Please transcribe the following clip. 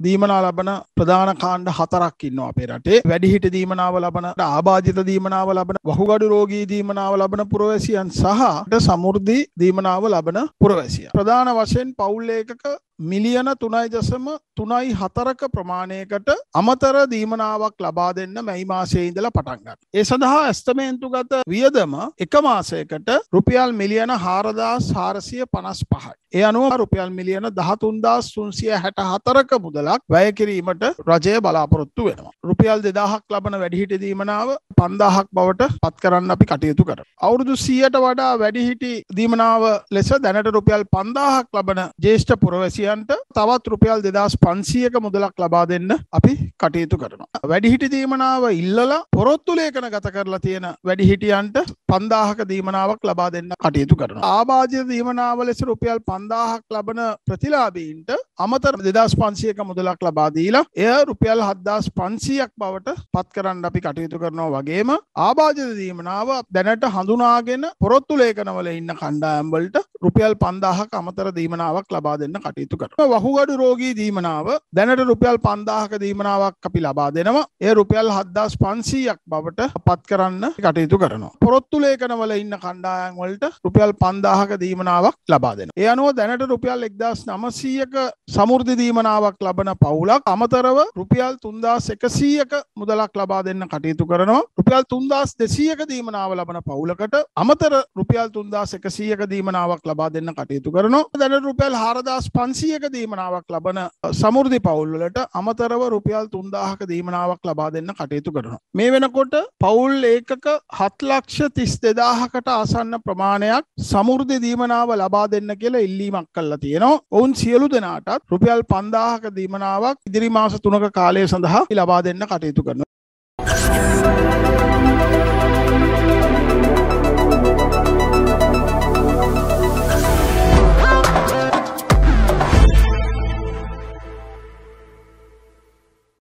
දීමනා ලබන ප්‍රධාන කාණ්ඩ හතරක් ඉන්නවා අපේ රටේ. වැඩිහිටි දීමනාව ලබන ආබාධිත දීමනාව ලබන වහුගඩු රෝගී දීමනාව ලබන පුරවැසියන් සහ සමෘද්ධි දීමනාව ලබන පුරවැසියන්. ප්‍රධාන වශයෙන් පවුල් ඒකක මිලියන තුනයි දසම තුනයි හතරක ප්‍රමාණයකට අමතර දීමනාවක් ලබා දෙන්න මැයි මාසයේ ඉඳලා පටන් ගන්න. ඒ සඳහා ඇස්තමේන්තුගත වියදම එක මාසයකට රුපියල් මිලියන 4455යි. ඒ අනුව රුපියල් මිලියන 13364ක මුදලක් වැය කිරීමට රජය බලාපොරොත්තු වෙනවා. රුපියල් 2000ක් ලබන වැඩිහිටි දීමනාව 5000ක් බවට පත් කරන්න අපි කටයුතු කරනවා. අවුරුදු 100ට වඩා වැඩිහිටි දීමනාව ලෙස දැනට රුපියල් 5000ක් ලබන ජ්‍යෙෂ්ඨ පුරවැසියන්ට තවත් රුපියල් 2500ක මුදලක් ලබා දෙන්න අපි කටයුතු කරනවා. වැඩිහිටි දීමනාව ඉල්ලලා පොරොත්තු ලේඛන ගත කරලා තියෙන වැඩිහිටියන්ට 5000ක දීමනාවක් ලබා දෙන්න කටයුතු කරනවා. ආබාධිත දීමනාව ලෙස රුපියල් 5000ක් ලබන ප්‍රතිලාභීන්ට අමතර 2500ක මුදලක් ලබා දීලා එය රුපියල් 7500ක් බවට පත් කරන්න අපි කටයුතු කරනවා වගේම ආබාධිත දීමනාව දැනට හඳුනාගෙන පොරොත්තු ලේඛනවල ඉන්න කණ්ඩායම් වලට රුපියල් 5000ක අමතර දීමනාවක් ලබා දෙන්න කටයුතු කරනවා. වහුගඩු රෝගී දීමනාව දැනට රුපියල් 5000ක දීමනාවක් අපි ලබා දෙනවා. එය රුපියල් 7500ක් බවට පත් කරන්න කටයුතු කරනවා. පොරොත්තු ලේඛනවල ඉන්න කණ්ඩායම් වලට රුපියල් 5000ක දීමනාවක් ලබා දෙනවා. ඒ අනුව දැනට රුපියල් 1900ක සමෘද්ධි දීමනාවක් ලබන පවුලක් අමතරව රුපියල් 3100ක මුදලක් ලබා දෙන්න කටයුතු කරනවා. රුපියල් 3200ක දීමනාව ලබන පවුලකට අමතර රුපියල් 3100ක දීමනාවක් ලබා දෙන්න කටයුතු කරනවා. දැනට රුපියල් 4500ක දීමනාවක් ලබන සමෘද්ධි පවුල්වලට අමතරව රුපියල් 3000ක දීමනාවක් ලබා දෙන්න කටයුතු කරනවා. මේ වෙනකොට පවුල් ඒකක 7,32,000කට ආසන්න ප්‍රමාණයක් සමෘද්ධි දීමනාව ලබා දෙන්න කියලා ඉල්ලීමක් කළා තියෙනවා. ඔවුන් සියලු දෙනාටත් රුපියල් 5000ක දීමනාවක් ඉදිරි මාස 3ක කාලය සඳහා ලබා දෙන්න කටයුතු කරනවා.